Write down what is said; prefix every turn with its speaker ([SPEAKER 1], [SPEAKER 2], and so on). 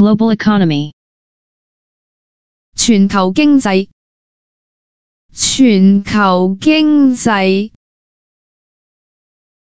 [SPEAKER 1] global economy
[SPEAKER 2] 全球经济全球经济